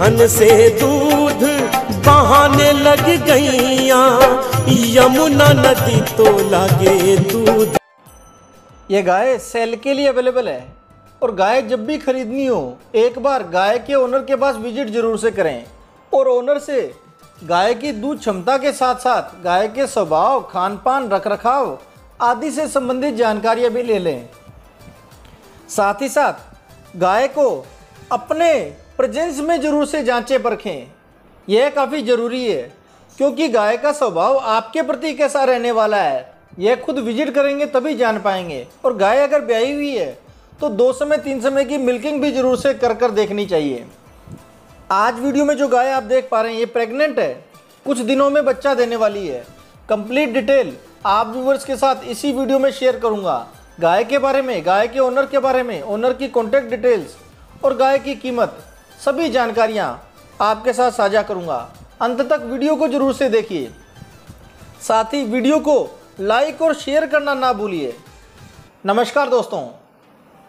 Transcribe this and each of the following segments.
थन से दूध बहाने लग गईया। यमुना नदी तो लागे दूध। ये गाय सेल के लिए अवेलेबल है और गाय जब भी खरीदनी हो, एक बार गाय के ओनर के पास विज़िट ज़रूर से करें। और ओनर से गाय की दूध क्षमता के साथ साथ गाय के स्वभाव खान पान रख रखाव आदि से संबंधित जानकारियाँ भी ले लें। साथ ही साथ गाय को अपने प्रेजेंस में ज़रूर से जांचें परखें। यह काफ़ी ज़रूरी है, क्योंकि गाय का स्वभाव आपके प्रति कैसा रहने वाला है, यह खुद विज़िट करेंगे तभी जान पाएँगे। और गाय अगर ब्याई हुई है तो दो समय, तीन समय की मिल्किंग भी ज़रूर से कर कर देखनी चाहिए। आज वीडियो में जो गाय आप देख पा रहे हैं, ये प्रेग्नेंट है। कुछ दिनों में बच्चा देने वाली है। कंप्लीट डिटेल आप व्यूवर्स के साथ इसी वीडियो में शेयर करूँगा। गाय के बारे में, गाय के ओनर के बारे में, ओनर की कॉन्टैक्ट डिटेल्स और गाय की कीमत। सभी जानकारियाँ आपके साथ साझा करूँगा। अंत तक वीडियो को ज़रूर से देखिए। साथ ही वीडियो को लाइक और शेयर करना ना भूलिए। नमस्कार दोस्तों,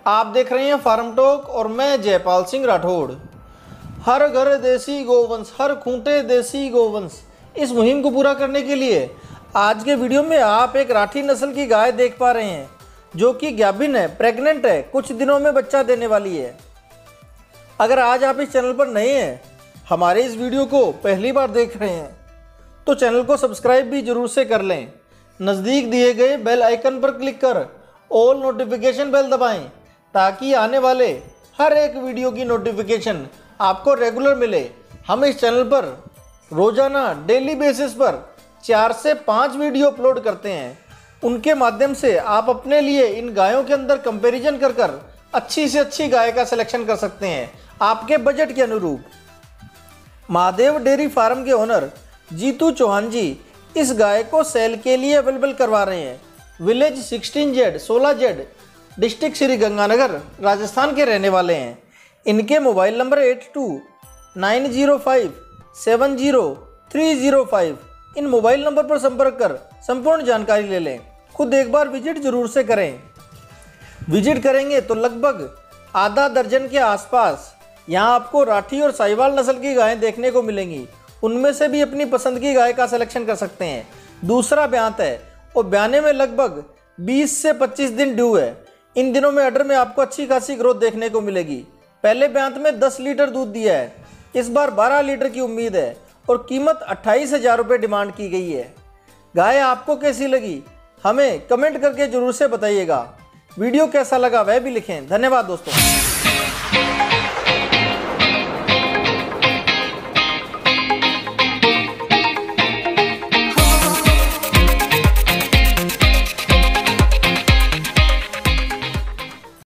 आप देख रहे हैं फार्म टॉक और मैं जयपाल सिंह राठौड़। हर घर देसी गोवंश, हर खूंटे देसी गोवंश। इस मुहिम को पूरा करने के लिए आज के वीडियो में आप एक राठी नस्ल की गाय देख पा रहे हैं, जो कि ग्याबिन है, प्रेग्नेंट है, कुछ दिनों में बच्चा देने वाली है। अगर आज आप इस चैनल पर नए हैं, हमारे इस वीडियो को पहली बार देख रहे हैं तो चैनल को सब्सक्राइब भी ज़रूर से कर लें। नज़दीक दिए गए बेल आइकन पर क्लिक कर ऑल नोटिफिकेशन बेल दबाएँ, ताकि आने वाले हर एक वीडियो की नोटिफिकेशन आपको रेगुलर मिले। हम इस चैनल पर रोज़ाना डेली बेसिस पर चार से पाँच वीडियो अपलोड करते हैं। उनके माध्यम से आप अपने लिए इन गायों के अंदर कंपैरिजन कर कर अच्छी से अच्छी गाय का सिलेक्शन कर सकते हैं। आपके बजट के अनुरूप। महादेव डेयरी फार्म के ओनर जीतू चौहान जी इस गाय को सेल के लिए अवेलेबल करवा रहे हैं। Village 16 Z 16 Z, district Shri Ganganagar, Rajasthan के रहने वाले हैं। इनके mobile number eight two nine zero five seven zero three zero five. इन मोबाइल नंबर पर संपर्क कर संपूर्ण जानकारी ले लें। खुद एक बार विज़िट ज़रूर से करें। विज़िट करेंगे तो लगभग आधा दर्जन के आसपास यहाँ आपको राठी और साहिवाल नस्ल की गायें देखने को मिलेंगी। उनमें से भी अपनी पसंद की गाय का सिलेक्शन कर सकते हैं। दूसरा ब्यांत है और ब्याने में लगभग 20 से 25 दिन ड्यू है। इन दिनों में अडर में आपको अच्छी खासी ग्रोथ देखने को मिलेगी। पहले ब्यांत में 10 लीटर दूध दिया है। इस बार 12 लीटर की उम्मीद है और कीमत अट्ठाईस हज़ार रुपये डिमांड की गई है। गाय आपको कैसी लगी, हमें कमेंट करके ज़रूर से बताइएगा। वीडियो कैसा लगा वह भी लिखें। धन्यवाद दोस्तों।